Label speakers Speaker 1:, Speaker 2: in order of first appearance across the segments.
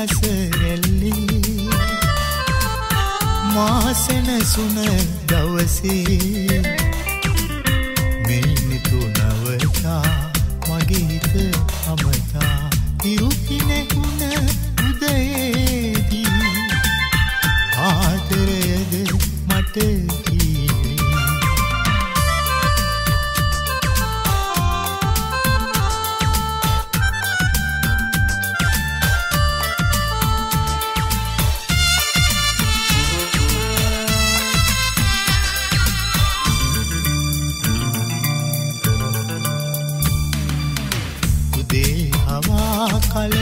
Speaker 1: අහස ඇල්ලි මාසන සුන දවසේ මෙන්න තුනවතා මගේ හිත අමතා ඉරුකිනෙකුණ උදයේදී ආදරයද මට කල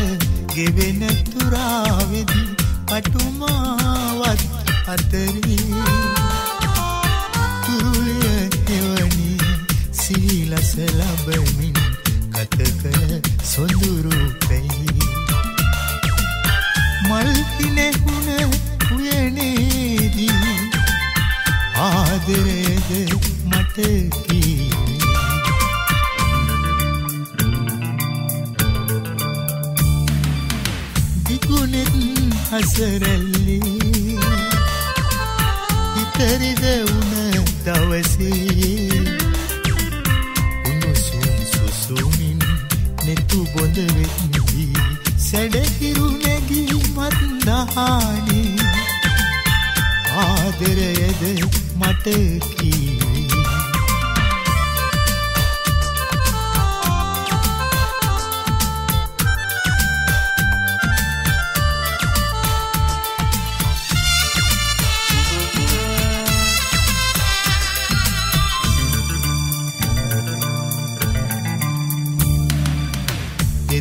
Speaker 1: ගෙවෙන තුරාවෙදි පටුමාවත් අතරේ තුරුලිය එවනි සීලස ලබමින් ගත කළ සොඳුරු පැයි මල්පිනෙහුණ උයනේදී ආදරයද මට කීවේ දිගුණෙත් හසරැල්ලි. හිතරිද වුණ දවසේ. උණුසුම් සුසුමින් නෙතු බොඳ වෙත්දී සැඩහිරු නැගී මත්දහානි ආදරයද මට කීවේ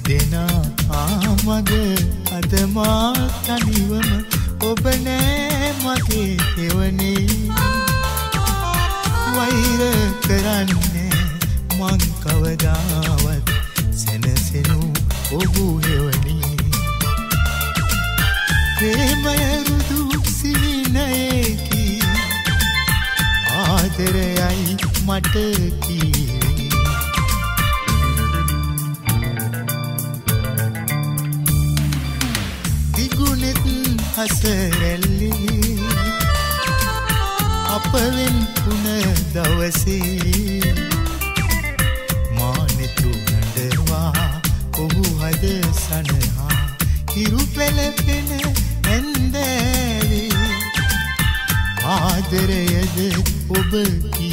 Speaker 1: දෙදෙනා ආමග අදමා තනිවම ඔබ නෑ මගේ එවනේ වෛර කරන්නේ මං කවදාවත් සැනසෙනු ඔබු හෙවනී ප්‍රේමය රුදු සිහිනයකි ආදරයයි මට හසරැල්ලි අපවෙන් පුන දවසේ මානෙතු නඩවා ඔහු හද සනහා. හිරු පෙළපෙන ඇන්දෑවේ. ආදරයද ඔබ කී